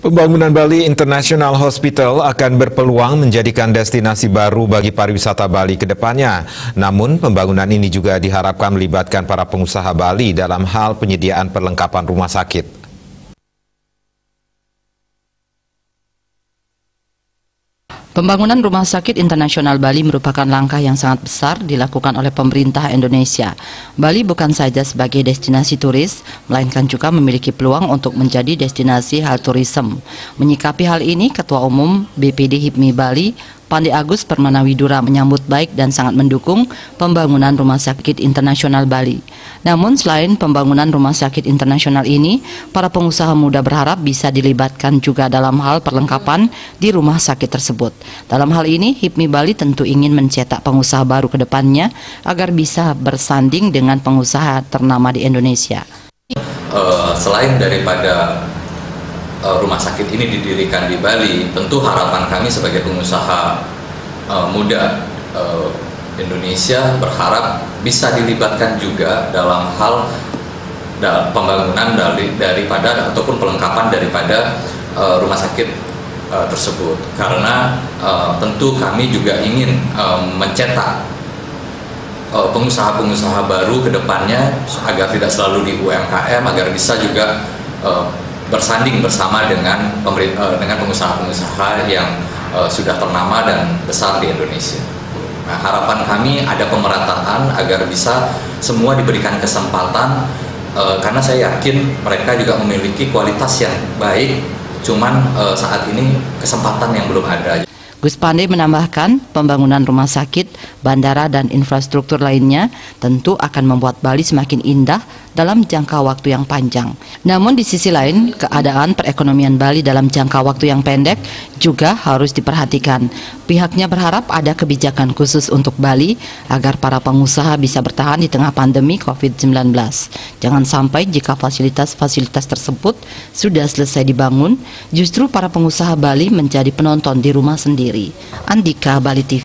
Pembangunan Bali International Hospital akan berpeluang menjadikan destinasi baru bagi pariwisata Bali ke depannya. Namun, pembangunan ini juga diharapkan melibatkan para pengusaha Bali dalam hal penyediaan perlengkapan rumah sakit. Pembangunan Rumah Sakit Internasional Bali merupakan langkah yang sangat besar dilakukan oleh pemerintah Indonesia. Bali bukan saja sebagai destinasi turis, melainkan juga memiliki peluang untuk menjadi destinasi hal turism. Menyikapi hal ini, Ketua Umum BPD HIPMI Bali, Pandi Agus Permanawidura menyambut baik dan sangat mendukung pembangunan Rumah Sakit Internasional Bali. Namun selain pembangunan Rumah Sakit Internasional ini, para pengusaha muda berharap bisa dilibatkan juga dalam hal perlengkapan di rumah sakit tersebut. Dalam hal ini, HIPMI Bali tentu ingin mencetak pengusaha baru ke depannya agar bisa bersanding dengan pengusaha ternama di Indonesia. Uh, selain daripada uh, rumah sakit ini didirikan di Bali, tentu harapan kami sebagai pengusaha uh, muda uh, Indonesia berharap bisa dilibatkan juga dalam hal da pembangunan dari daripada ataupun pelengkapan daripada uh, rumah sakit uh, tersebut. Karena uh, tentu kami juga ingin uh, mencetak pengusaha-pengusaha baru ke depannya agar tidak selalu di UMKM agar bisa juga uh, bersanding bersama dengan uh, dengan pengusaha-pengusaha yang uh, sudah ternama dan besar di Indonesia. Nah, harapan kami ada pemerataan agar bisa semua diberikan kesempatan uh, karena saya yakin mereka juga memiliki kualitas yang baik, cuman uh, saat ini kesempatan yang belum ada. Gus Pandey menambahkan, pembangunan rumah sakit, bandara, dan infrastruktur lainnya tentu akan membuat Bali semakin indah dalam jangka waktu yang panjang. Namun di sisi lain, keadaan perekonomian Bali dalam jangka waktu yang pendek juga harus diperhatikan. Pihaknya berharap ada kebijakan khusus untuk Bali agar para pengusaha bisa bertahan di tengah pandemi COVID-19. Jangan sampai jika fasilitas-fasilitas tersebut sudah selesai dibangun, justru para pengusaha Bali menjadi penonton di rumah sendiri. Andika Bali TV